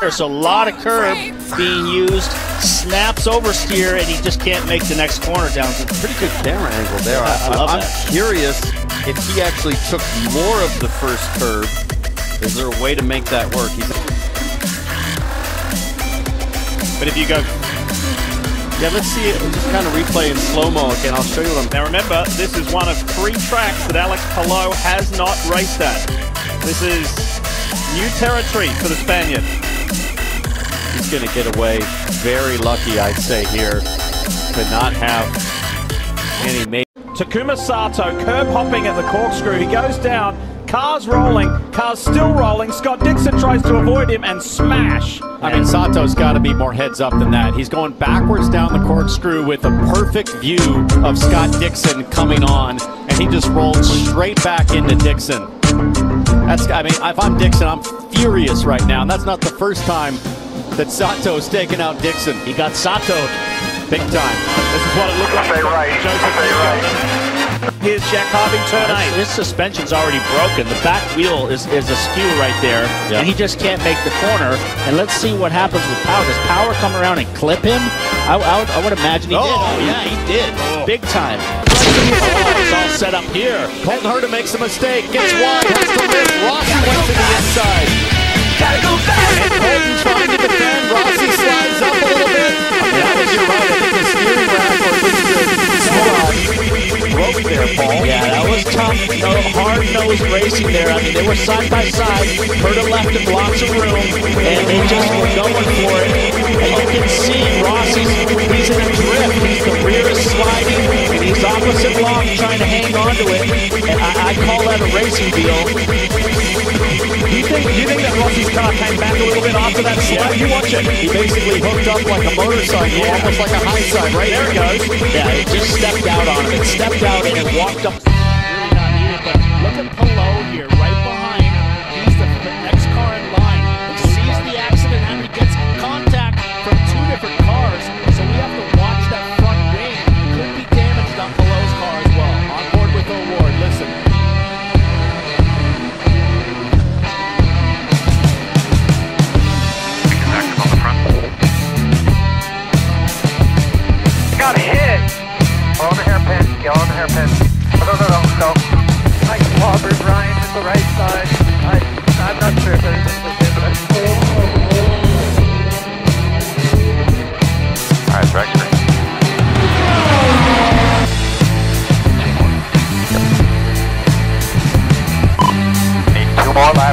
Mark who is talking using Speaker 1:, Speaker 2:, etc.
Speaker 1: There's a lot of curb being used, snaps over steer, and he just can't make the next corner down.
Speaker 2: Pretty good camera angle there. I,
Speaker 1: I love
Speaker 2: am
Speaker 1: that.
Speaker 2: curious if he actually took more of the first curve. Is there a way to make that work? He's,
Speaker 1: But if you go,
Speaker 2: yeah, let's see it. Just kind of replay in slow mo again. I'll show you what I'm.
Speaker 1: now remember, this is one of three tracks that Alex Palou has not raced at. This is new territory for the Spaniard.
Speaker 2: He's going to get away very lucky, I'd say, here to not have any.
Speaker 1: Takuma Sato curb hopping at the corkscrew. He goes down. Car's rolling. Car's still rolling. Scott Dixon tries to avoid him and smash.
Speaker 3: I mean, Sato's got to be more heads up than that. He's going backwards down the corkscrew with a perfect view of Scott Dixon coming on, and he just rolled straight back into Dixon. That's, I mean, if I'm Dixon, I'm furious right now, and that's not the first time that Sato's taken out Dixon.
Speaker 1: He got Sato.
Speaker 3: Big time.
Speaker 1: This is what it looked like.
Speaker 4: Stay right.
Speaker 1: Joseph
Speaker 4: Stay right.
Speaker 1: Here's Jack Harvey turn eight. His suspension's already broken. The back wheel is, is askew right there,
Speaker 2: Yeah.
Speaker 1: and he just can't make the corner. And let's see what happens with Power. Does Power come around and clip him? I, I, would, I would imagine he did. Oh, yeah, he did. Oh. Big time. Oh, it's all set up here.
Speaker 3: Colton Herta makes a mistake, gets wide, has to miss. Rossi went to the inside.
Speaker 1: Gotta go back. No, hard-nosed racing there. I mean, they were side by side. Herta left him lots of room, and they just were going for it. And you can see Rossi's, he's in a drift. He's, the rear is sliding, and he's opposite lock trying to hang on to it. And I, I call that a racing deal. Do you think, you think that Rossi's car came back a little bit after that slide? You watch it.
Speaker 3: He basically hooked up like a motorcycle,
Speaker 1: Yeah.
Speaker 3: almost like a high side, right?
Speaker 1: There it goes. Yeah, it just stepped out on him. It stepped out and it walked up. Look at Palou here, right behind. He's the, the next car in line. He sees the accident and he gets contact from two different cars. So we have to watch that front wing. Could be damaged on Palou's car as well. On board with O'Ward. Listen.
Speaker 4: On the front. Got hit! On the hairpin. Yeah, on the hairpin. No, no, no, no, Harper Bryant is the right side. I, I'm not sure if there's a All right. Need two more.